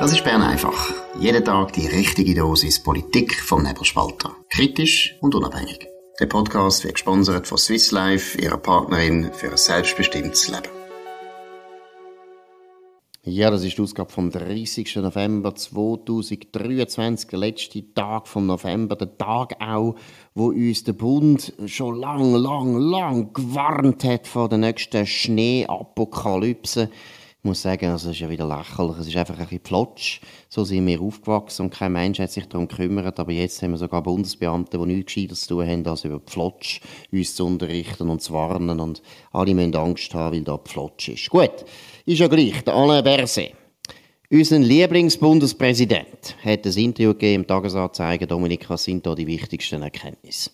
Das ist Bern einfach. Jeden Tag die richtige Dosis Politik vom Nebelspalter. Kritisch und unabhängig. Der Podcast wird gesponsert von Swiss Life, ihrer Partnerin für ein selbstbestimmtes Leben. Ja, das ist die Ausgabe vom 30. November 2023, der letzte Tag vom November, der Tag auch, wo uns der Bund schon lang, lang, lang gewarnt hat vor der nächsten Schneeapokalypse. Ich muss sagen, also es ist ja wieder lächerlich. Es ist einfach ein bisschen Plotsch. So sind wir aufgewachsen und kein Mensch hat sich darum gekümmert. Aber jetzt haben wir sogar Bundesbeamte, die nichts Gescheites zu tun haben, als über Pflotsch uns zu unterrichten und zu warnen. Und alle müssen Angst haben, weil da Pflotsch ist. Gut, ist ja gleich. Der Alain Berset. Unser Lieblingsbundespräsident hat ein Interview gegeben im Tagesanzeiger. Dominik, was sind da die wichtigsten Erkenntnisse?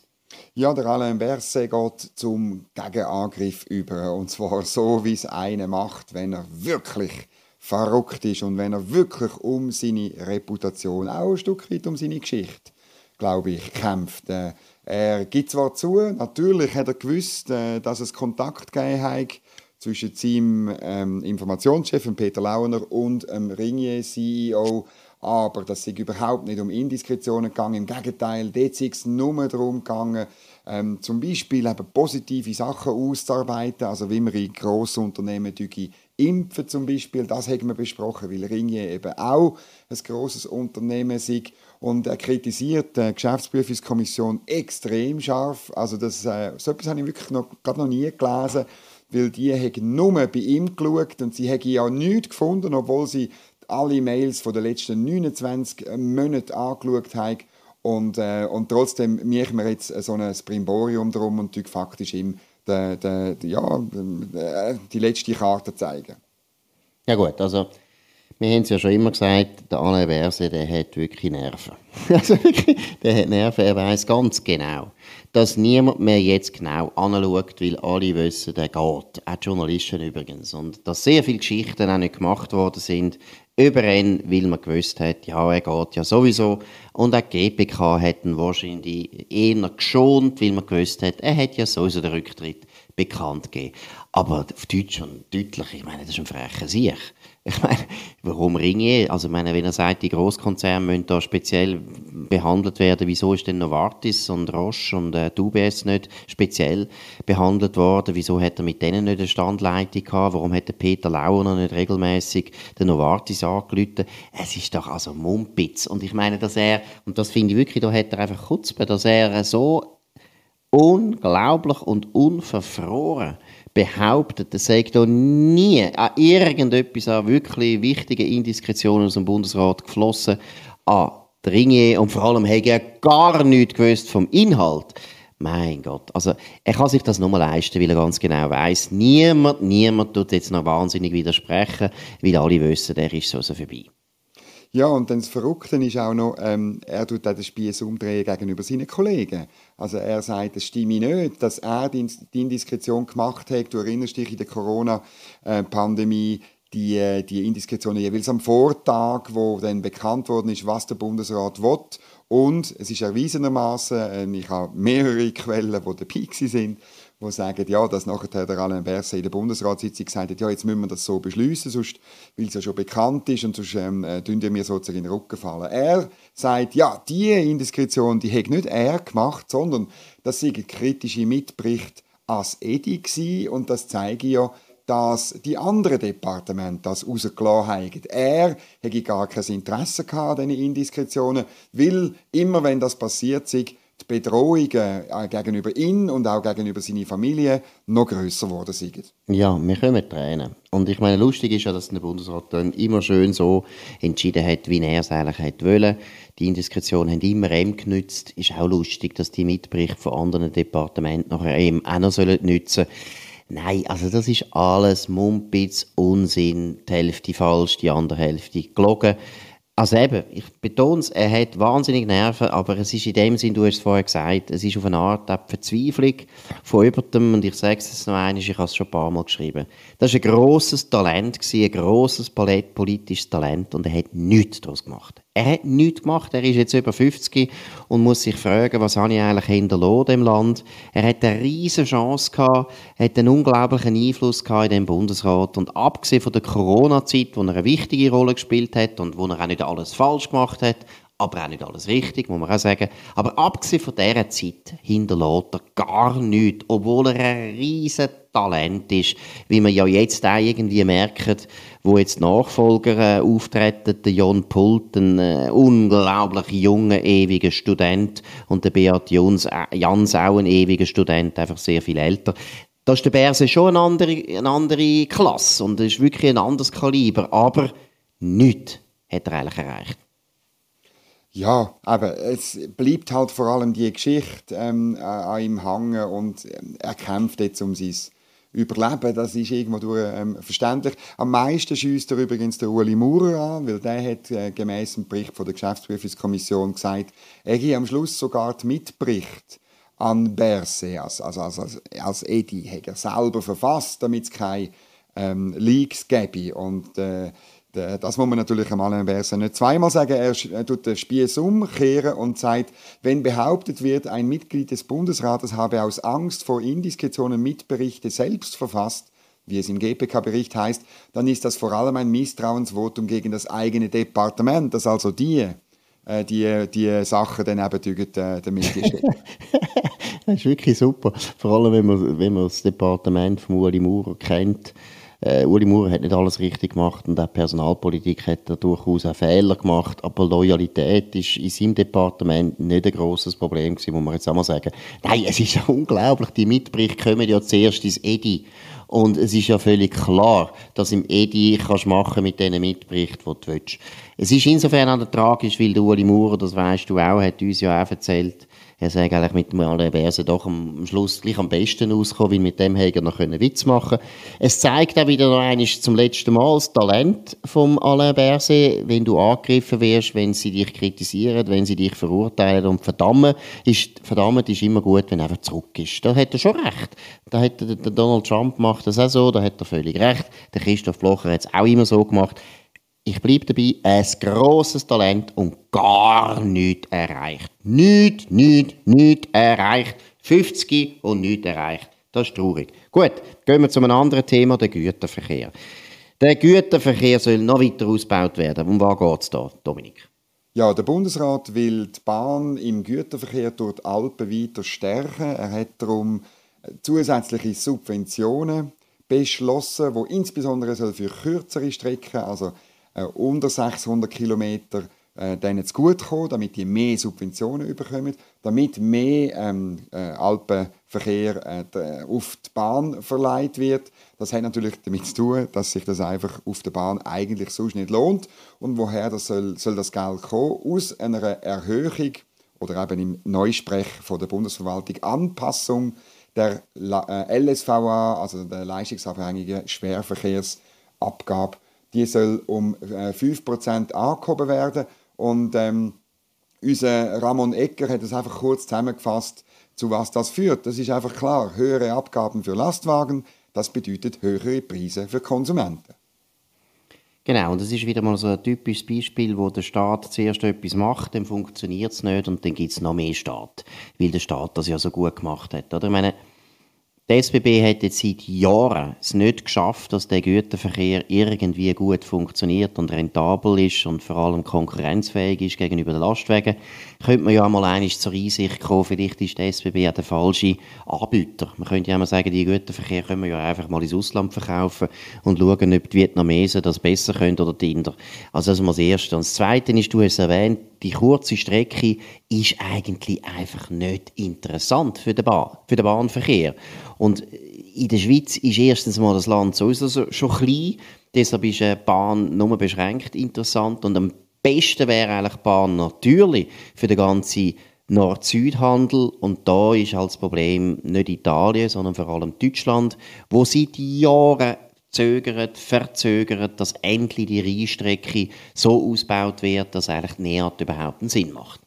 Ja, der Alain Berset geht zum Gegenangriff über. Und zwar so, wie es einer macht, wenn er wirklich verrückt ist und wenn er wirklich um seine Reputation, auch ein Stück weit um seine Geschichte, glaube ich, kämpft. Äh, er gibt zwar zu, natürlich hat er gewusst, äh, dass es Kontakt gegeben hat zwischen seinem ähm, Informationschef Peter Launer und dem Ringier-CEO aber das ist überhaupt nicht um Indiskretionen gegangen. Im Gegenteil, dort ist es nur darum gegangen, ähm, zum Beispiel eben positive Sachen auszuarbeiten, also wie man in grossen Unternehmen impfen zum Beispiel, das haben wir besprochen, weil Ringier eben auch ein grosses Unternehmen ist und er kritisiert die Geschäftsprüfungskommission extrem scharf, also das, äh, so etwas habe ich wirklich noch, gerade noch nie gelesen, weil die haben nur bei ihm geschaut und sie haben ja nichts gefunden, obwohl sie alle Mails von den letzten 29 Monaten angeschaut haben. Und, äh, und trotzdem machen wir jetzt so ein Brimborium drum und faktisch ihm die, die, ja, die letzte Karte zeigen. Ja gut, also wir haben es ja schon immer gesagt, der Alain Berset, der hat wirklich Nerven. Also wirklich, der hat Nerven, er weiß ganz genau, dass niemand mehr jetzt genau anschaut, weil alle wissen, der geht. Auch die Journalisten übrigens. Und dass sehr viele Geschichten auch nicht gemacht worden sind, über ihn, weil man gewusst hat, ja, er geht ja sowieso. Und auch die GPK hätten wahrscheinlich eher geschont, weil man gewusst hat, er hat ja sowieso den Rücktritt bekannt gegeben. Aber auf Deutsch und deutlich, ich meine, das ist ein frecher Sieg. Ich meine, warum Ringe? Also, ich meine, wenn er sagt, die Großkonzerne müssen da speziell behandelt werden, wieso ist denn Novartis und Roche und äh, UBS nicht speziell behandelt worden? Wieso hat er mit denen nicht eine Standleitung gehabt? Warum hat der Peter Lauer nicht regelmäßig den Novartis angelüht? Es ist doch also Mumpitz. Und ich meine, dass er, und das finde ich wirklich, da hat er einfach Kutzpe, dass er so unglaublich und unverfroren behauptet, es sei da nie an irgendetwas an wirklich wichtigen Indiskretionen aus dem Bundesrat geflossen, an Dringe und vor allem hat er gar nichts gewusst vom Inhalt. Mein Gott, also er kann sich das nur leisten, weil er ganz genau weiß, niemand, niemand tut jetzt noch wahnsinnig widersprechen, weil alle wissen, er ist so, so vorbei. Ja, und dann das Verrückte ist auch noch, ähm, er tut auch den Spieß umdrehen gegenüber seinen Kollegen. Also er sagt, es stimme nicht, dass er die, die Indiskretion gemacht hat. Du erinnerst dich in der Corona-Pandemie, die, äh, die Indiskretionen jeweils am Vortag, wo dann bekannt worden ist, was der Bundesrat will. Und es ist erwiesenermaßen, äh, ich habe mehrere Quellen, die dabei sind, die sagen, ja, dass nachher der Alain Berset in der Bundesratssitzung gesagt hat, ja, jetzt müssen wir das so beschließen, sonst, weil es ja schon bekannt ist und sonst ähm, äh, wir mir sozusagen in den Rücken fallen. Er sagt, ja, die Indiskretion, die hat nicht er gemacht, sondern das sind kritische Mitberichte als Edi gewesen, und das zeige ja, dass die anderen Departemente das rausgelassen haben. Er hätte gar kein Interesse an diesen Indiskretionen, weil immer wenn das passiert ist, die Bedrohungen äh, gegenüber ihm und auch gegenüber seiner Familie noch grösser geworden sind. Ja, wir können Tränen. Und ich meine, lustig ist ja, dass der Bundesrat dann immer schön so entschieden hat, wie er es eigentlich hätte wollen. Die Indiskretion haben immer ihm genützt. Ist auch lustig, dass die Mitberichte von anderen Departementen nachher ihm auch noch sollen nützen Nein, also das ist alles Mumpitz, Unsinn, die Hälfte falsch, die andere Hälfte gelogen. Also eben, ich betone es, er hat wahnsinnig Nerven, aber es ist in dem Sinn, du hast es vorher gesagt, es ist auf eine Art eine Verzweiflung von jemandem, und ich sage es noch einmal, ich habe es schon ein paar Mal geschrieben. Das war ein grosses Talent, ein grosses politisches Talent, und er hat nichts daraus gemacht. Er hat nichts gemacht. Er ist jetzt über 50 und muss sich fragen, was habe ich eigentlich hinterlassen im Land. Er hat eine riesige Chance gehabt, hat einen unglaublichen Einfluss gehabt in dem Bundesrat. Und abgesehen von der Corona-Zeit, wo er eine wichtige Rolle gespielt hat und wo er auch nicht alles falsch gemacht hat, aber auch nicht alles richtig, muss man auch sagen. Aber abgesehen von dieser Zeit hinterlässt er gar nichts, obwohl er ein riesen Talent ist, wie man ja jetzt auch irgendwie merkt, wo jetzt Nachfolger äh, auftreten, der John Pult, ein äh, unglaublich junger, ewiger Student und der Beat Jans, äh, Jans auch ein ewiger Student, einfach sehr viel älter. Da ist der Berse schon eine andere, eine andere Klasse und ist wirklich ein anderes Kaliber, aber nichts hat er eigentlich erreicht. Ja, aber es bleibt halt vor allem die Geschichte ähm, an ihm hängen und ähm, er kämpft jetzt um sein Überleben. Das ist irgendwo ähm, verständlich. Am meisten schießt er übrigens der Uli Maurer an, weil der hat äh, gemäß dem Bericht von der Geschäftsprüfungskommission gesagt, er hat am Schluss sogar die Mitbericht an Berse, also, also, als, als Edi, hat er selber verfasst, damit es keine ähm, Leaks gäbe. Und äh, das muss man natürlich am Alain Berset nicht zweimal sagen. Er tut den Spieß umkehren und sagt, wenn behauptet wird, ein Mitglied des Bundesrates habe aus Angst vor Indiskretionen Mitberichte selbst verfasst, wie es im GPK-Bericht heißt, dann ist das vor allem ein Misstrauensvotum gegen das eigene Departement, das also die, äh, die, die Sachen dann eben äh, Medien das ist wirklich super. Vor allem, wenn man, wenn man das Departement von Ueli Maurer kennt äh, Uli Maurer hat nicht alles richtig gemacht und auch Personalpolitik hat er durchaus auch Fehler gemacht, aber Loyalität ist in seinem Departement nicht ein grosses Problem gewesen, muss man jetzt auch mal sagen. Nein, es ist ja unglaublich, die Mitberichte kommen ja zuerst ins EDI und es ist ja völlig klar, dass im EDI kannst machen mit diesen Mitberichten, die du willst. Es ist insofern auch tragisch, weil der Uli Maurer, das weißt du auch, hat uns ja auch erzählt, er sei eigentlich mit dem Alain Berset doch am Schluss gleich am besten ausgekommen, weil mit dem hätte er noch einen Witz machen Es zeigt auch wieder noch zum letzten Mal das Talent vom Alain Berset, wenn du angegriffen wirst, wenn sie dich kritisieren, wenn sie dich verurteilen und verdammen, ist, verdammt ist immer gut, wenn er einfach zurück ist. Da hat er schon recht. Da hat der Donald Trump macht das auch so, da hat er völlig recht. Der Christoph Blocher hat es auch immer so gemacht ich bleibe dabei, ein grosses Talent und gar nichts erreicht. Nichts, nichts, nichts erreicht. 50 und nichts erreicht. Das ist traurig. Gut, gehen wir zu einem anderen Thema, der Güterverkehr. Der Güterverkehr soll noch weiter ausgebaut werden. Um was geht es da, Dominik? Ja, der Bundesrat will die Bahn im Güterverkehr durch die Alpen weiter stärken. Er hat darum zusätzliche Subventionen beschlossen, wo insbesondere für kürzere Strecken, also äh, unter 600 Kilometer äh, denen zu gut kommen, damit die mehr Subventionen bekommen, damit mehr ähm, äh, Alpenverkehr äh, auf die Bahn verleiht wird. Das hat natürlich damit zu tun, dass sich das einfach auf der Bahn eigentlich sonst nicht lohnt. Und woher das soll, soll das Geld kommen? Aus einer Erhöhung oder eben im Neusprech von der Bundesverwaltung Anpassung der LSVA, äh, also der leistungsabhängigen Schwerverkehrsabgabe die soll um äh, 5% angehoben werden. Und ähm, unser Ramon Ecker hat es einfach kurz zusammengefasst, zu was das führt. Das ist einfach klar. Höhere Abgaben für Lastwagen, das bedeutet höhere Preise für Konsumenten. Genau, und das ist wieder mal so ein typisches Beispiel, wo der Staat zuerst etwas macht, dann funktioniert es nicht und dann gibt es noch mehr Staat, weil der Staat das ja so gut gemacht hat. Oder? Ich meine, die SBB hat jetzt seit Jahren es nicht geschafft, dass der Güterverkehr irgendwie gut funktioniert und rentabel ist und vor allem konkurrenzfähig ist gegenüber den Lastwagen. Könnte man ja mal einmal zur Einsicht kommen, vielleicht ist der SBB ja der falsche Anbieter. Man könnte ja mal sagen, die Güterverkehr können wir ja einfach mal ins Ausland verkaufen und schauen, ob die Vietnamesen das besser können oder die Inder. Also das ist mal das Erste. Und das Zweite ist, du hast erwähnt, die kurze Strecke ist eigentlich einfach nicht interessant für den, Bahn, für den Bahnverkehr. Und in der Schweiz ist erstens mal das Land sowieso schon klein, deshalb ist eine Bahn nur beschränkt interessant. Und am besten wäre eigentlich die Bahn natürlich für den ganzen Nord-Süd-Handel. Und da ist halt das Problem nicht Italien, sondern vor allem Deutschland, wo seit Jahren zögert, verzögert, dass endlich die Rheinstrecke so ausgebaut wird, dass eigentlich Neat überhaupt einen Sinn macht.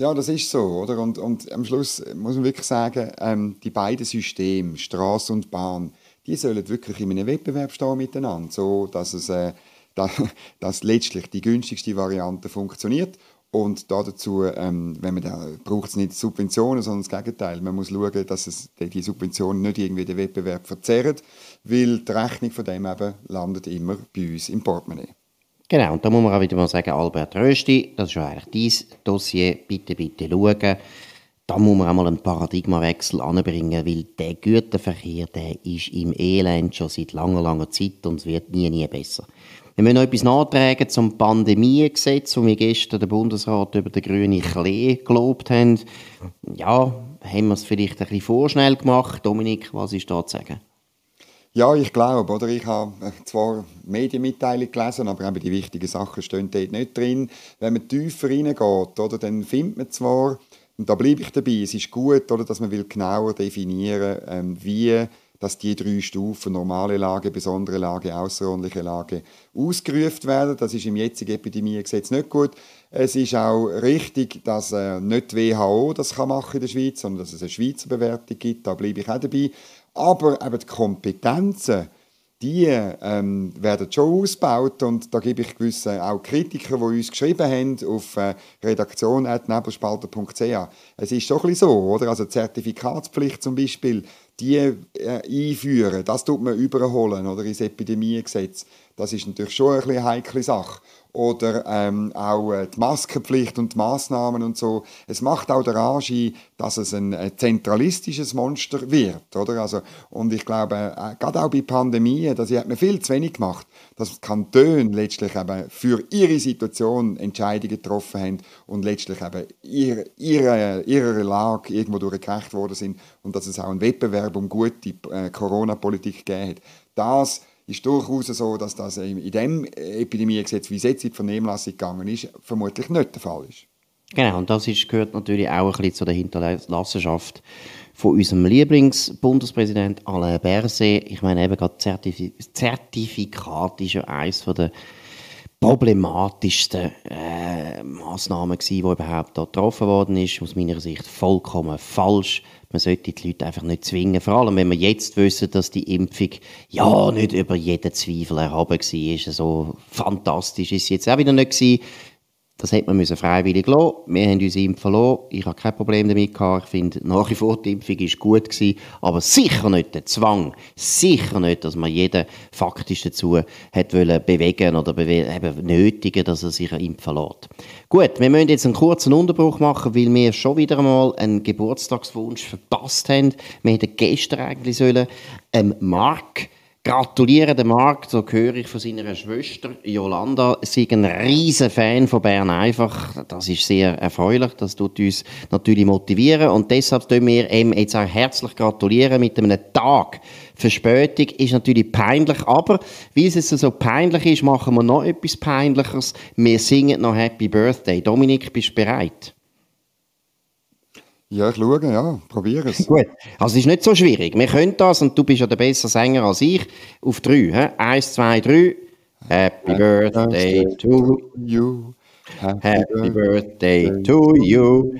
Ja, das ist so, oder? Und, und am Schluss muss man wirklich sagen, ähm, die beiden Systeme, Straße und Bahn, die sollen wirklich in einem Wettbewerb stehen miteinander, so dass es äh, dass, dass letztlich die günstigste Variante funktioniert. Und dazu, ähm, wenn man da, braucht es nicht Subventionen, sondern das Gegenteil. Man muss schauen, dass es, die Subventionen nicht irgendwie den Wettbewerb verzerren, weil die Rechnung von dem eben landet immer bei uns im Portemonnaie. Genau, und da muss man auch wieder mal sagen, Albert Rösti, das ist ja eigentlich dein Dossier, bitte, bitte schauen. Da muss man auch mal einen Paradigmawechsel anbringen, weil der Güterverkehr, der ist im Elend schon seit langer, langer Zeit und es wird nie, nie besser. Wir müssen noch etwas nachtragen zum Pandemiegesetz, wo wir gestern den Bundesrat über den grünen Klee gelobt haben. Ja, haben wir es vielleicht ein bisschen vorschnell gemacht. Dominik, was ist da zu sagen? Ja, ich glaube, oder? Ich habe zwar Medienmitteilungen gelesen, aber eben die wichtigen Sachen stehen dort nicht drin. Wenn man tiefer reingeht, oder, dann findet man zwar, und da bleibe ich dabei, es ist gut, oder, dass man will genauer definieren ähm, wie dass die drei Stufen, normale Lage, besondere Lage, außerordentliche Lage, ausgerufen werden. Das ist im jetzigen Epidemiegesetz nicht gut. Es ist auch richtig, dass äh, nicht WHO das kann machen in der Schweiz, sondern dass es eine Schweizer Bewertung gibt. Da bleibe ich auch dabei. Aber eben die Kompetenzen, die ähm, werden schon ausgebaut und da gebe ich gewisse auch Kritiker, die uns geschrieben haben auf äh, redaktion.nebelspalter.ch. Es ist doch ein bisschen so, oder? Also Zertifikatspflicht zum Beispiel, die äh, einführen, das tut man überholen, oder? Ins Epidemiegesetz. Das ist natürlich schon ein eine heikle Sache oder ähm, auch äh, die Maskenpflicht und die Massnahmen und so. Es macht auch der Anschein, dass es ein, zentralistisches Monster wird, oder? Also, und ich glaube, äh, gerade auch bei Pandemien, das hat man viel zu wenig gemacht, dass Kantone letztlich eben für ihre Situation Entscheidungen getroffen haben und letztlich eben ihre, ihre, ihrer Lage irgendwo durchgerecht worden sind und dass es auch einen Wettbewerb um gute äh, Corona-Politik gegeben hat. Das ist durchaus so, dass das in dem Epidemiegesetz, wie es jetzt in die Vernehmlassung gegangen ist, vermutlich nicht der Fall ist. Genau, und das ist, gehört natürlich auch ein bisschen zu der Hinterlassenschaft von unserem Lieblingsbundespräsident Alain Berset. Ich meine, eben gerade Zertif Zertifikat ist ja eines der problematischsten äh, Massnahmen die überhaupt da getroffen worden ist. Aus meiner Sicht vollkommen falsch man sollte die Leute einfach nicht zwingen. Vor allem, wenn wir jetzt wissen, dass die Impfung ja nicht über jeden Zweifel erhaben war. So fantastisch ist sie jetzt auch wieder nicht gewesen. Das hätte man müssen freiwillig lassen. Wir haben uns impfen lassen. Ich habe kein Problem damit gehabt. Ich finde, nach wie vor die Impfung ist gut gewesen. Aber sicher nicht der Zwang. Sicher nicht, dass man jeden faktisch dazu hat wollen bewegen oder bewe eben nötigen, dass er sich impfen lässt. Gut, wir müssen jetzt einen kurzen Unterbruch machen, weil wir schon wieder einmal einen Geburtstagswunsch verpasst haben. Wir hätten gestern eigentlich sollen, ähm, Mark gratuliere dem Marc, so höre ich von seiner Schwester Jolanda. Sie ist ein riesen Fan von Bern einfach. Das ist sehr erfreulich. Das tut uns natürlich motivieren. Und deshalb tun wir ihm jetzt auch herzlich gratulieren mit einem Tag. Verspätung ist natürlich peinlich, aber weil es jetzt so peinlich ist, machen wir noch etwas Peinlicheres. Wir singen noch Happy Birthday. Dominik, bist du bereit? Ja, ich schaue, ja, probiere es. Gut, also es ist nicht so schwierig. Wir können das und du bist ja der bessere Sänger als ich. Auf drei, he? Eins, zwei, drei. Happy Birthday to you. Happy Birthday to you.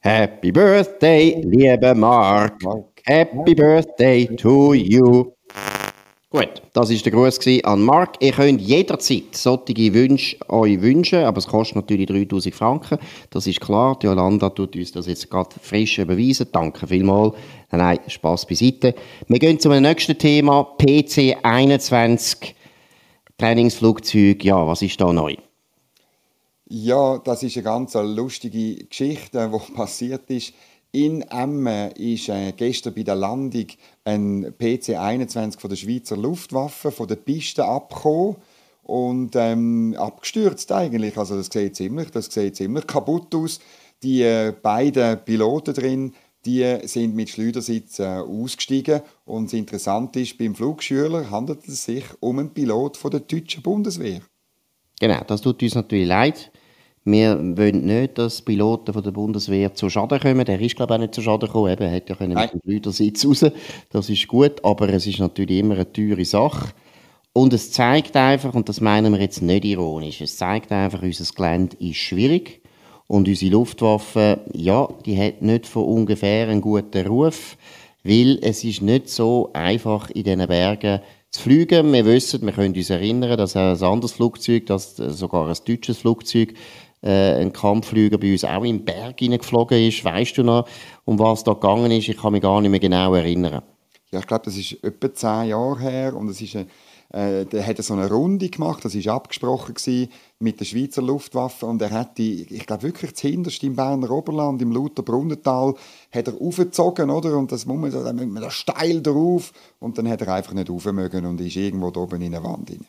Happy Birthday, lieber Mark. Happy Birthday to you. Gut, das war der Gruß an Mark. Ihr könnt jederzeit solche Wünsche euch wünschen, aber es kostet natürlich 3000 Franken. Das ist klar. Die Jolanda tut uns das jetzt gerade frisch überweisen. Danke vielmals. Nein, Spaß beiseite. Wir gehen zum nächsten Thema. PC 21 Trainingsflugzeug. Ja, was ist da neu? Ja, das ist eine ganz lustige Geschichte, die passiert ist. In Emmen ist äh, gestern bei der Landung ein PC-21 von der Schweizer Luftwaffe von der Piste abgekommen und ähm, abgestürzt eigentlich. Also das sieht ziemlich, das sieht ziemlich kaputt aus. Die äh, beiden Piloten drin, die sind mit Schleudersitz äh, ausgestiegen und das Interessante ist, beim Flugschüler handelt es sich um einen Pilot von der deutschen Bundeswehr. Genau, das tut uns natürlich leid. Wir wollen nicht, dass Piloten von der Bundeswehr zu Schaden kommen. Der ist, glaube ich, auch nicht zu Schaden gekommen. Eben, er hätte ja können mit dem Schleudersitz raus. Das ist gut, aber es ist natürlich immer eine teure Sache. Und es zeigt einfach, und das meinen wir jetzt nicht ironisch, es zeigt einfach, unser Gelände ist schwierig. Und unsere Luftwaffe, ja, die hat nicht von ungefähr einen guten Ruf, weil es ist nicht so einfach in diesen Bergen zu fliegen. Wir wissen, wir können uns erinnern, dass ein anderes Flugzeug, dass sogar ein deutsches Flugzeug, äh, ein Kampfflüger bei uns auch im Berg hineingeflogen ist. Weißt du noch, um was da gegangen ist? Ich kann mich gar nicht mehr genau erinnern. Ja, ich glaube, das ist etwa zehn Jahre her und es ist eine äh, der hat so eine Runde gemacht, das war abgesprochen mit der Schweizer Luftwaffe und er hat die, ich glaube wirklich das hinterste im Berner Oberland, im Lauterbrunnental, hat er aufgezogen, oder? Und das muss man, da man da steil drauf und dann hat er einfach nicht rauf und ist irgendwo da oben in eine Wand rein.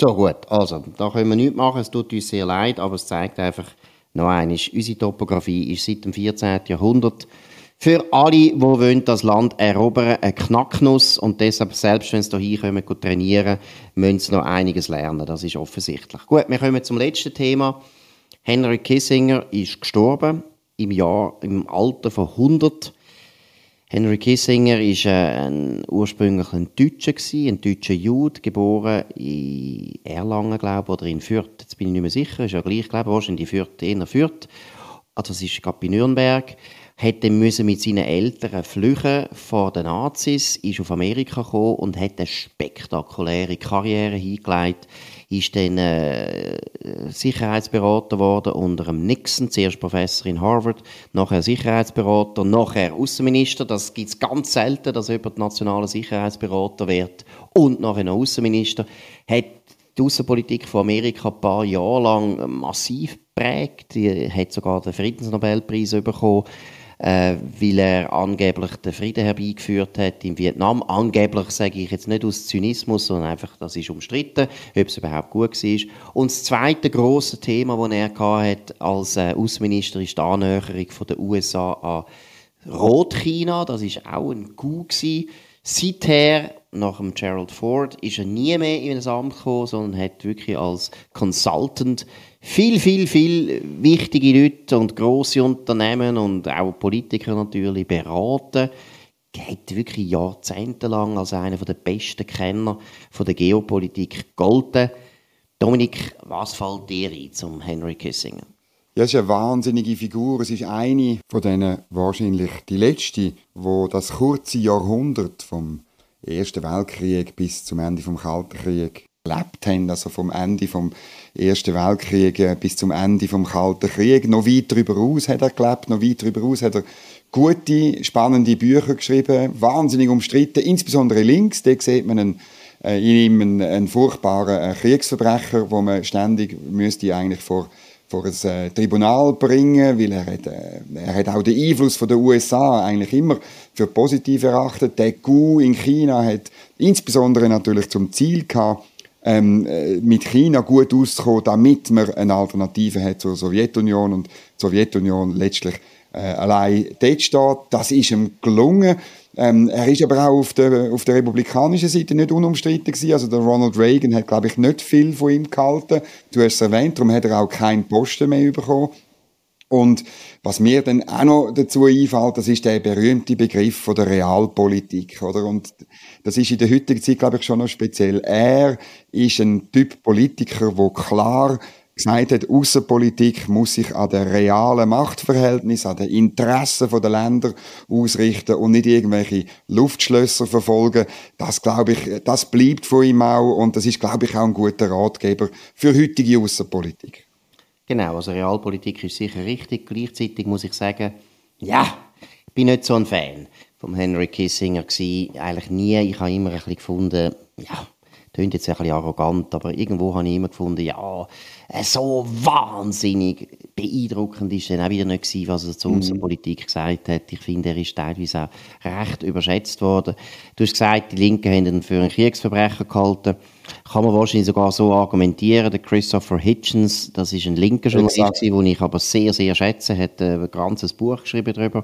So gut, also da können wir nichts machen, es tut uns sehr leid, aber es zeigt einfach noch einmal, unsere Topografie ist seit dem 14. Jahrhundert für alle, die das Land erobern eine Knacknuss und deshalb, selbst wenn sie hier kommen, trainieren, müssen sie noch einiges lernen. Das ist offensichtlich. Gut, wir kommen zum letzten Thema. Henry Kissinger ist gestorben im Jahr, im Alter von 100. Henry Kissinger ist äh, ein, ursprünglich ein Deutscher gewesen, ein deutscher Jude, geboren in Erlangen, glaube ich, oder in Fürth. Jetzt bin ich nicht mehr sicher, ist ja gleich, glaube ich, wahrscheinlich in Fürth, eher Fürth. Also das ist gerade bei Nürnberg hätte müssen mit seinen Eltern flüchten vor den Nazis, ist auf Amerika gekommen und hat eine spektakuläre Karriere hingelegt, ist dann äh, Sicherheitsberater geworden unter dem Nixon, zuerst Professor in Harvard, nachher Sicherheitsberater, nachher Außenminister. Das gibt es ganz selten, dass jemand nationaler Sicherheitsberater wird und nachher noch Außenminister. Hat die Außenpolitik von Amerika ein paar Jahre lang massiv geprägt. Hat sogar den Friedensnobelpreis bekommen äh, weil er angeblich den Frieden herbeigeführt hat in Vietnam. Angeblich sage ich jetzt nicht aus Zynismus, sondern einfach, das ist umstritten, ob es überhaupt gut war. Und das zweite große Thema, das er hat als äh, Außenminister, ist die Annäherung den USA an Rotchina. Das ist auch ein Coup. Seither, nach dem Gerald Ford, ist er nie mehr in das Amt gekommen, sondern hat wirklich als Consultant viel, viel, viel wichtige Leute und große Unternehmen und auch Politiker natürlich beraten. Er hat wirklich jahrzehntelang als einer der besten Kenner von der Geopolitik gegolten. Dominik, was fällt dir ein zum Henry Kissinger? Ja, es ist eine wahnsinnige Figur. Es ist eine von denen, wahrscheinlich die letzte, wo das kurze Jahrhundert vom Ersten Weltkrieg bis zum Ende vom Kalten Krieg gelebt haben. Also vom Ende vom Ersten Weltkrieg äh, bis zum Ende vom Kalten Krieg. Noch weit darüber aus hat er gelebt, noch weit darüber aus hat er gute, spannende Bücher geschrieben, wahnsinnig umstritten, insbesondere links. Da sieht man einen, äh, in ihm einen, einen furchtbaren äh, Kriegsverbrecher, wo man ständig müsste eigentlich vor vor ein Tribunal bringen, weil er hat, er hat auch den Einfluss von den USA eigentlich immer für positiv erachtet. Der Coup in China hat insbesondere natürlich zum Ziel gehabt, ähm, äh, mit China gut auszukommen, damit man eine Alternative hat zur Sowjetunion und die Sowjetunion letztlich äh, allein dort steht. Das ist ihm gelungen. Ähm, er ist aber auch auf der, auf der republikanischen Seite nicht unumstritten gewesen. Also der Ronald Reagan hat, glaube ich, nicht viel von ihm gehalten. Du hast es erwähnt, darum hat er auch keinen Posten mehr bekommen. Und was mir dann auch noch dazu einfällt, das ist der berühmte Begriff von der Realpolitik, oder? Und das ist in der heutigen Zeit, glaube ich, schon noch speziell. Er ist ein Typ Politiker, der klar gesagt hat, Außenpolitik muss sich an den realen Machtverhältnissen, an den Interessen der Länder ausrichten und nicht irgendwelche Luftschlösser verfolgen. Das, glaube ich, das bleibt von ihm auch und das ist, glaube ich, auch ein guter Ratgeber für heutige Außenpolitik. Genau, also Realpolitik ist sicher richtig. Gleichzeitig muss ich sagen, ja, ich bin nicht so ein Fan von Henry Kissinger gewesen. Eigentlich nie. Ich habe immer ein bisschen gefunden, ja, klingt jetzt ein bisschen arrogant, aber irgendwo habe ich immer gefunden, ja, äh, so wahnsinnig beeindruckend ist er auch wieder nicht gewesen, was er zur mhm. Außenpolitik gesagt hat. Ich finde, er ist teilweise auch recht überschätzt worden. Du hast gesagt, die Linken haben ihn für einen Kriegsverbrecher gehalten. Kann man wahrscheinlich sogar so argumentieren. Der Christopher Hitchens, das ist ein linker Journalist, den ich aber sehr, sehr schätze, hat ein ganzes Buch geschrieben darüber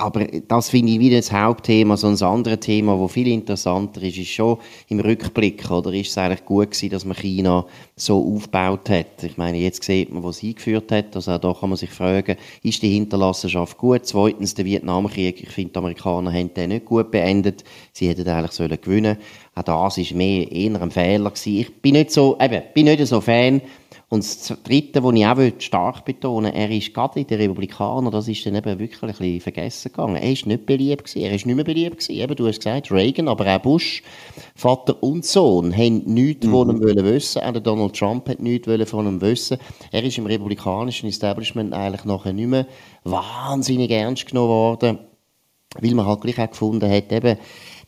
aber das finde ich wieder das Hauptthema. So ein anderes Thema, das viel interessanter ist, ist schon im Rückblick. Oder ist es eigentlich gut gewesen, dass man China so aufgebaut hat? Ich meine, jetzt sieht man, was es eingeführt hat. Also auch da kann man sich fragen, ist die Hinterlassenschaft gut? Zweitens, der Vietnamkrieg. Ich finde, die Amerikaner haben den nicht gut beendet. Sie hätten eigentlich sollen gewinnen Auch das war mehr eher ein Fehler gewesen. Ich bin nicht so, eben, bin nicht so Fan Und das Dritte, was ich auch stark betonen will, er ist gerade in den Republikanern, das ist dann eben wirklich ein bisschen vergessen gegangen. Er ist nicht beliebt gewesen, er ist nicht mehr beliebt gewesen. Eben, du hast gesagt, Reagan, aber auch Bush, Vater und Sohn, haben nichts mhm. von ihm wollen wissen. Auch Donald Trump hat nichts von ihm wissen. Er ist im republikanischen Establishment eigentlich nachher nicht mehr wahnsinnig ernst genommen worden, weil man halt gleich auch gefunden hat, eben,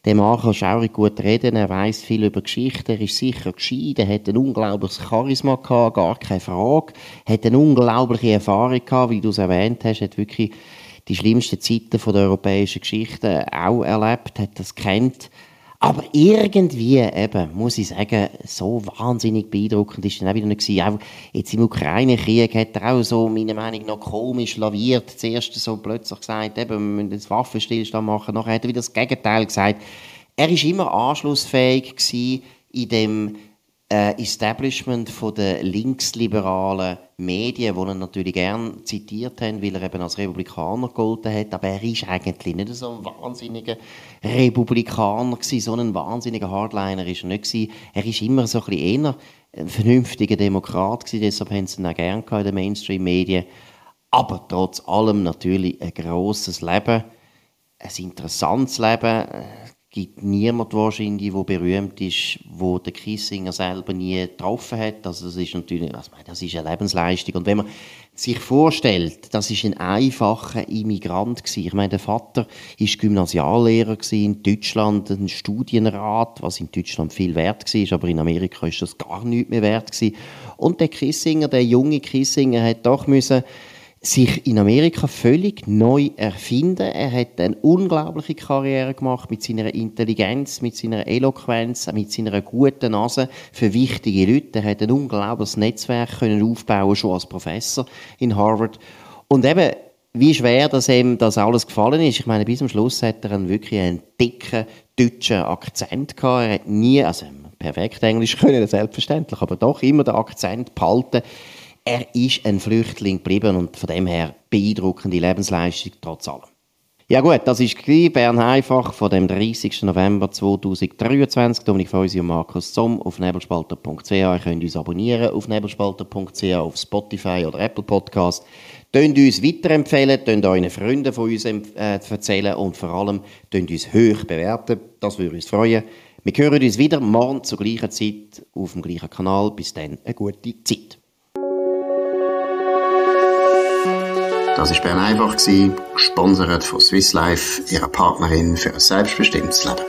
der Mann kann schaurig gut reden, er weiß viel über Geschichte, er ist sicher gescheit, er hat ein unglaubliches Charisma gehabt, gar keine Frage, hat eine unglaubliche Erfahrung gehabt, wie du es erwähnt hast, hat wirklich die schlimmsten Zeiten von der europäischen Geschichte auch erlebt, hat das kennt. Aber irgendwie, eben, muss ich sagen, so wahnsinnig beeindruckend ist dann auch wieder nicht gewesen. Auch jetzt im Ukraine-Krieg hat er auch so, meiner Meinung nach, komisch laviert. Zuerst so plötzlich gesagt, eben, wir müssen den Waffenstillstand machen. Nachher hat er wieder das Gegenteil gesagt. Er ist immer anschlussfähig gewesen in dem Establishment von der linksliberalen Medien, die ihn natürlich gern zitiert haben, weil er eben als Republikaner gegolten hat, aber er ist eigentlich nicht so ein wahnsinniger Republikaner gewesen, so ein wahnsinniger Hardliner ist er nicht gewesen. Er ist immer so ein bisschen eher ein vernünftiger Demokrat gewesen, deshalb haben sie ihn auch gern in den Mainstream-Medien. Aber trotz allem natürlich ein grosses Leben, ein interessantes Leben, gibt niemand wahrscheinlich, der berühmt ist, wo der Kissinger selber nie getroffen hat. Also das ist natürlich, also das ist eine Lebensleistung. Und wenn man sich vorstellt, das ist ein einfacher Immigrant gewesen. Ich meine, der Vater ist Gymnasiallehrer in Deutschland, ein Studienrat, was in Deutschland viel wert war, aber in Amerika ist das gar nichts mehr wert gewesen. Und der Kissinger, der junge Kissinger, hat doch müssen sich in Amerika völlig neu erfinden. Er hat eine unglaubliche Karriere gemacht mit seiner Intelligenz, mit seiner Eloquenz, mit seiner guten Nase für wichtige Leute. Er hat ein unglaubliches Netzwerk können aufbauen schon als Professor in Harvard. Und eben, wie schwer dass ihm das alles gefallen ist. Ich meine, bis zum Schluss hat er einen wirklich einen dicken deutschen Akzent gehabt. Er hat nie, also perfekt Englisch können, selbstverständlich, aber doch immer den Akzent behalten er ist ein Flüchtling geblieben und von dem her beeindruckende Lebensleistung trotz allem. Ja gut, das ist Bern einfach von dem 30. November 2023. Dominik Feusi und Markus Zomm auf nebelspalter.ch. Ihr könnt uns abonnieren auf nebelspalter.ch, auf Spotify oder Apple Podcast. Tönt uns weiterempfehlen, tönt euren Freunden von uns äh, erzählen und vor allem tönt uns hoch bewerten. Das würde uns freuen. Wir hören uns wieder morgen zur gleichen Zeit auf dem gleichen Kanal. Bis dann, eine gute Zeit. Das war Bern einfach, gesponsert von Swiss Life, ihrer Partnerin für ein selbstbestimmtes Leben.